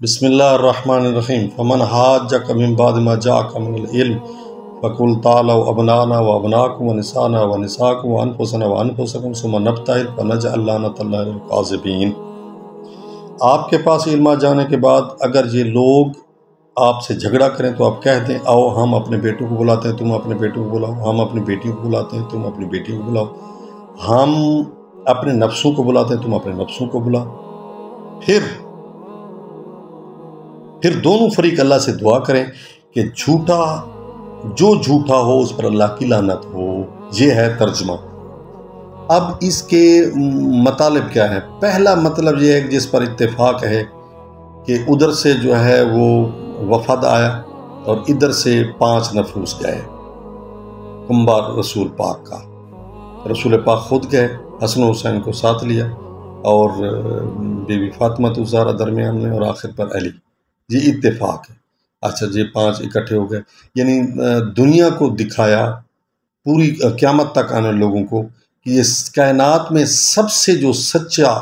बसमीम फ़मन हाज बाद जा कमिल फ़कुल ताल अबनाना व अबनाकुम व निसाना व निसाकुम व अनफुसना व अनफुसकुम। सुम नबताइल फ़नज अल्लाबीन आपके पास इल्मा जाने के बाद अगर ये लोग आपसे झगड़ा करें तो आप कह दें, आओ हम अपने बेटों को बुलाते हैं, तुम अपने बेटों को बुलाओ, हम अपनी बेटियों को बुलाते हैं, तुम अपनी बेटियों को बुलाओ। हम अपने नफ्सों को बुलाते हैं, तुम अपने नफ्सों को बुलाओ। फिर फिर दोनों फरीक अल्लाह से दुआ करें कि झूठा, जो झूठा हो उस पर अल्लाह की लानत हो। ये है तर्जमा। अब इसके मतलब क्या है? पहला मतलब ये है जिस पर इत्तेफाक है कि उधर से जो है वो वफद आया और इधर से पाँच नफूस गए। कुंबार रसूल पाक का। रसूल पाक खुद गए, हसन हुसैन को साथ लिया और बीबी फातिमा तो ज़ारा दरमियान में और आखिर पर अली। ये इत्तेफाक है। अच्छा ये पाँच इकट्ठे हो गए। यानी दुनिया को दिखाया, पूरी क़्यामत तक आने लोगों को कि ये कायनात में सबसे जो सच्चा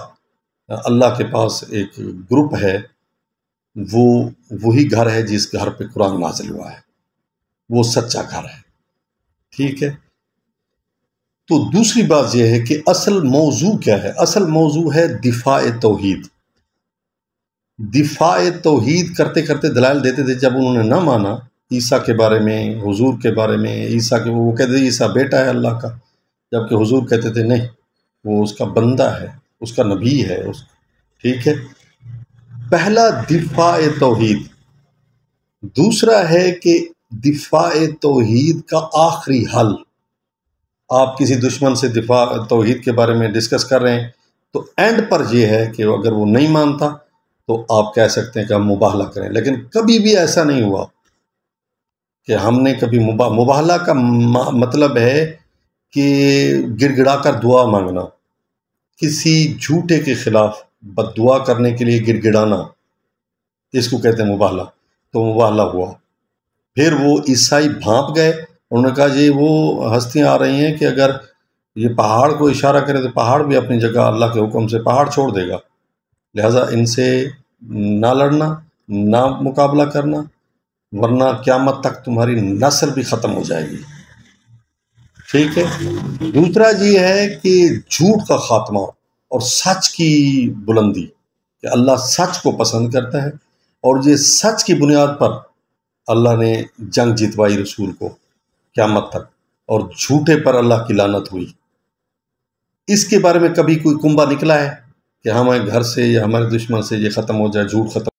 अल्लाह के पास एक ग्रुप है, वो, वही घर है जिस घर पे कुरान नाजिल हुआ है। वो सच्चा घर है। ठीक है? तो दूसरी बात यह है कि असल मौजू क्या है? असल मौजू है दिफा तोहीद। दिफा तोहीद करते करते दलाल देते थे जब उन्होंने ना माना ईसा के बारे में, हुजूर के बारे में, ईसा के, वो कहते थे, ईसा बेटा है अल्लाह का। जबकि हुजूर कहते थे, नहीं, वो उसका बंदा है, उसका नबी है, उस ठीक है? पहला दिफा तोहीद। दूसरा है कि दिफा तोहीद का आखिरी हल। आप किसी दुश्मन से दिफा, तोहीद के बारे में डिस्कस कर रहे हैं तो एंड पर यह है कि अगर वो नहीं मानता तो आप कह सकते हैं कि हम मुबाहला करें। लेकिन कभी भी ऐसा नहीं हुआ कि हमने कभी मुबा, मुबाहला का मतलब है कि गिड़गिड़ा कर दुआ मांगना, किसी झूठे के खिलाफ बददुआ करने के लिए गिड़गिड़ाना, इसको कहते हैं मुबाहला। तो मुबाहला हुआ। फिर वो ईसाई भाप गए। उन्होंने कहा, जी, वो हस्तियाँ आ रही हैं कि अगर ये पहाड़ को इशारा करे तो पहाड़ भी अपनी जगह अल्लाह के हुक्म से पहाड़ छोड़ देगा। लिहाजा इनसे ना लड़ना, ना मुकाबला करना, वरना क्यामत तक तुम्हारी नस्ल भी ख़त्म हो जाएगी। ठीक है? दूसरा ये है कि झूठ का खात्मा और सच की बुलंदी, कि अल्लाह सच को पसंद करता है और ये सच की बुनियाद पर अल्लाह ने जंग जितवाई रसूल को क्यामत तक और झूठे पर अल्लाह की लानत हुई। इसके बारे में कभी कोई कुंबा निकला है? कि हमारे घर से या हमारे दुश्मन से ये ख़त्म हो जाए झूठ ख़त्म